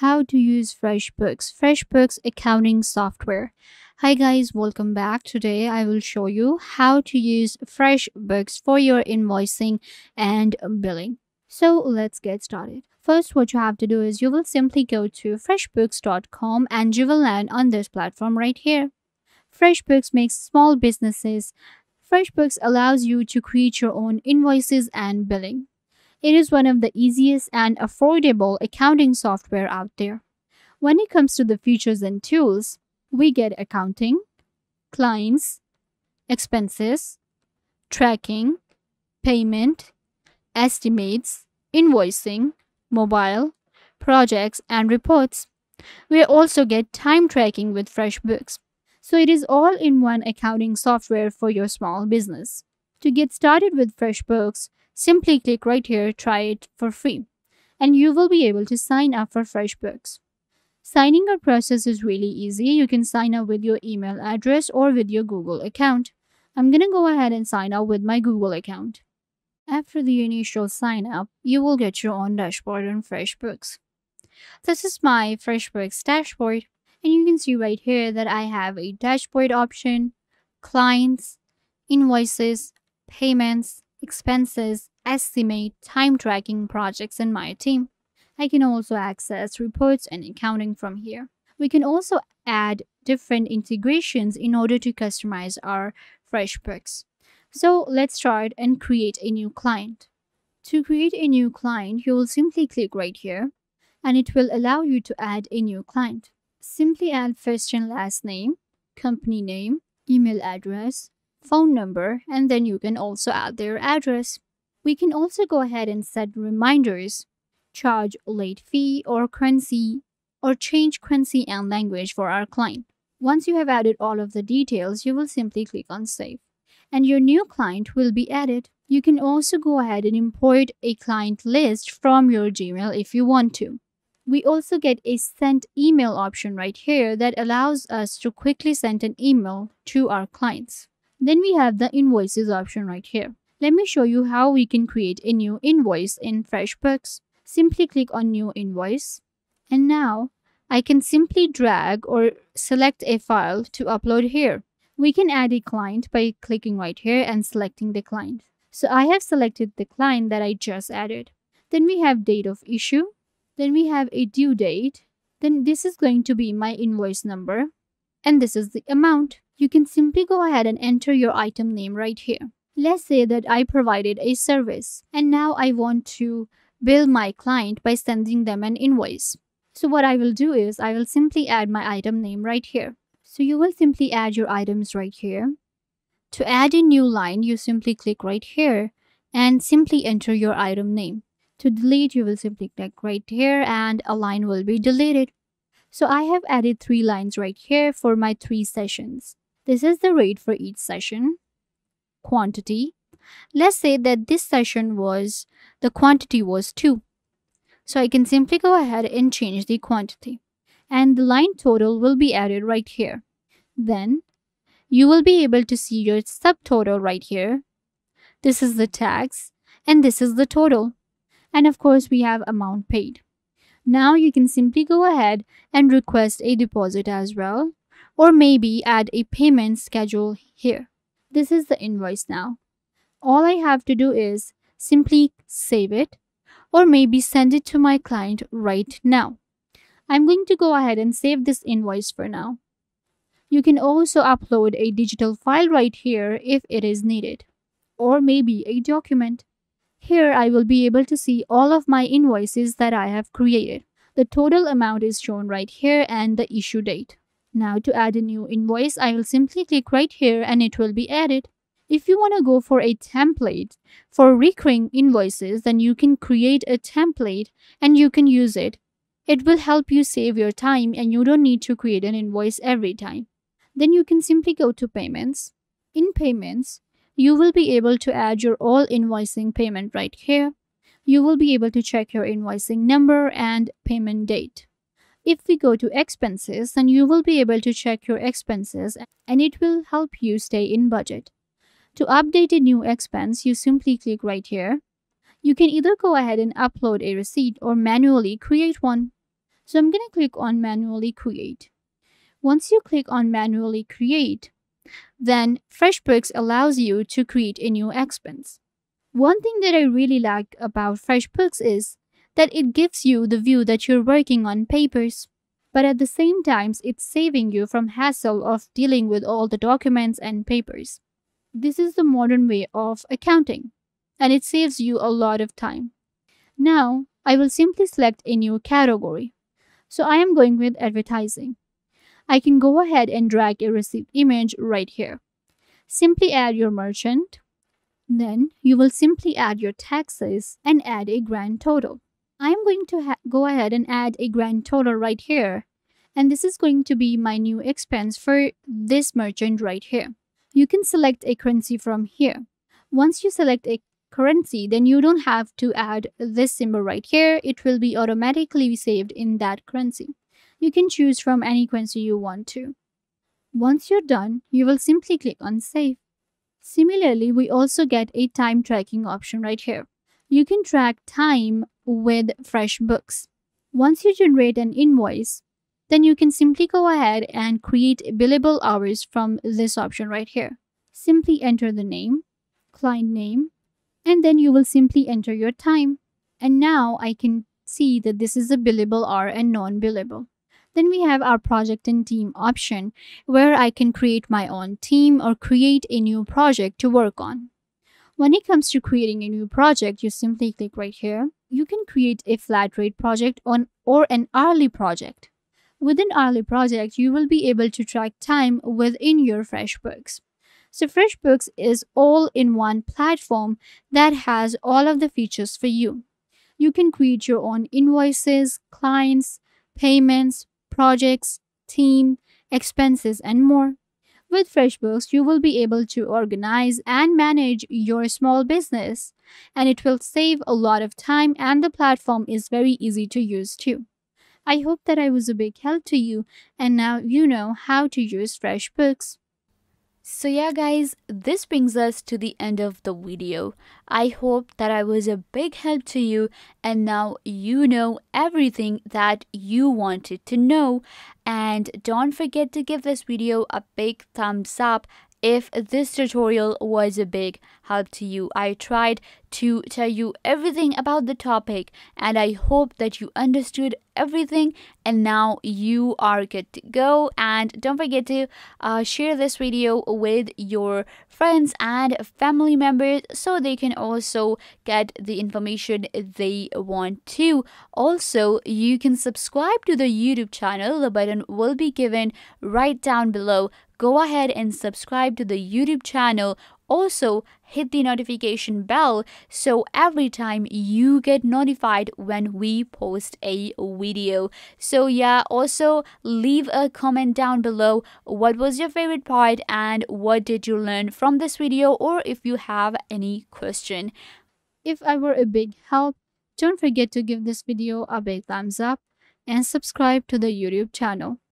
how to use FreshBooks, FreshBooks accounting software. Hi guys, welcome back. Today I will show you how to use FreshBooks for your invoicing and billing. So let's get started. First, what you have to do is you will simply go to freshbooks.com and you will land on this platform right here. FreshBooks makes small businesses. FreshBooks allows you to create your own invoices and billing. It is one of the easiest and affordable accounting software out there. When it comes to the features and tools, we get accounting, clients, expenses, tracking, payment, estimates, invoicing, mobile, projects, and reports. We also get time tracking with FreshBooks. So it is all in one accounting software for your small business. To get started with FreshBooks, Simply click right here, try it for free, and you will be able to sign up for FreshBooks. Signing up process is really easy. You can sign up with your email address or with your Google account. I'm to go ahead and sign up with my Google account. After the initial sign up, you will get your own dashboard on FreshBooks. This is my FreshBooks dashboard, and you can see right here that I have a dashboard option, clients, invoices, payments, expenses, estimate time tracking projects in my team. I can also access reports and accounting from here. We can also add different integrations in order to customize our FreshBooks. So let's start and create a new client. To create a new client, you will simply click right here and it will allow you to add a new client. Simply add first and last name, company name, email address, phone number, and then you can also add their address. We can also go ahead and set reminders, charge late fee or currency, or change currency and language for our client. Once you have added all of the details, you will simply click on Save. And your new client will be added. You can also go ahead and import a client list from your Gmail if you want to. We also get a sent email option right here that allows us to quickly send an email to our clients. Then we have the invoices option right here. Let me show you how we can create a new invoice in FreshBooks. Simply click on new invoice. And now I can simply drag or select a file to upload here. We can add a client by clicking right here and selecting the client. So I have selected the client that I just added. Then we have date of issue. Then we have a due date. Then this is going to be my invoice number. And this is the amount you can simply go ahead and enter your item name right here. Let's say that I provided a service and now I want to bill my client by sending them an invoice. So what I will do is I will simply add my item name right here. So you will simply add your items right here. To add a new line, you simply click right here and simply enter your item name. To delete, you will simply click right here and a line will be deleted. So I have added three lines right here for my three sessions. This is the rate for each session. Quantity. Let's say that this session was, the quantity was 2. So I can simply go ahead and change the quantity. And the line total will be added right here. Then you will be able to see your subtotal right here. This is the tax and this is the total. And of course, we have amount paid. Now you can simply go ahead and request a deposit as well or maybe add a payment schedule here. This is the invoice now. All I have to do is simply save it or maybe send it to my client right now. I'm going to go ahead and save this invoice for now. You can also upload a digital file right here if it is needed, or maybe a document. Here I will be able to see all of my invoices that I have created. The total amount is shown right here and the issue date. Now to add a new invoice, I will simply click right here and it will be added. If you want to go for a template for recurring invoices, then you can create a template and you can use it. It will help you save your time and you don't need to create an invoice every time. Then you can simply go to payments. In payments, you will be able to add your all invoicing payment right here. You will be able to check your invoicing number and payment date. If we go to expenses, then you will be able to check your expenses and it will help you stay in budget. To update a new expense, you simply click right here. You can either go ahead and upload a receipt or manually create one. So I'm going to click on manually create. Once you click on manually create, then FreshBooks allows you to create a new expense. One thing that I really like about FreshBooks is that it gives you the view that you're working on papers. But at the same time, it's saving you from hassle of dealing with all the documents and papers. This is the modern way of accounting, and it saves you a lot of time. Now, I will simply select a new category. So I am going with advertising. I can go ahead and drag a receipt image right here. Simply add your merchant. Then you will simply add your taxes and add a grand total. I am going to go ahead and add a grand total right here. And this is going to be my new expense for this merchant right here. You can select a currency from here. Once you select a currency, then you don't have to add this symbol right here. It will be automatically saved in that currency. You can choose from any currency you want to. Once you're done, you will simply click on Save. Similarly, we also get a time tracking option right here. You can track time with FreshBooks. Once you generate an invoice, then you can simply go ahead and create billable hours from this option right here. Simply enter the name, client name, and then you will simply enter your time. And now I can see that this is a billable hour and non-billable. Then we have our project and team option where I can create my own team or create a new project to work on. When it comes to creating a new project, you simply click right here. You can create a flat rate project on or an hourly project. Within hourly project, you will be able to track time within your FreshBooks. So FreshBooks is all-in-one platform that has all of the features for you. You can create your own invoices, clients, payments, projects, team, expenses, and more. With FreshBooks, you will be able to organize and manage your small business, and it will save a lot of time and the platform is very easy to use too. I hope that I was a big help to you and now you know how to use FreshBooks. So yeah guys, this brings us to the end of the video. I hope that I was a big help to you and now you know everything that you wanted to know. And don't forget to give this video a big thumbs up if this tutorial was a big help to you. I tried to tell you everything about the topic and I hope that you understood everything and now you are good to go. And don't forget to uh, share this video with your friends and family members so they can also get the information they want to. Also you can subscribe to the youtube channel. The button will be given right down below. Go ahead and subscribe to the YouTube channel. Also, hit the notification bell so every time you get notified when we post a video. So, yeah, also leave a comment down below what was your favorite part and what did you learn from this video, or if you have any question. If I were a big help, don't forget to give this video a big thumbs up and subscribe to the YouTube channel.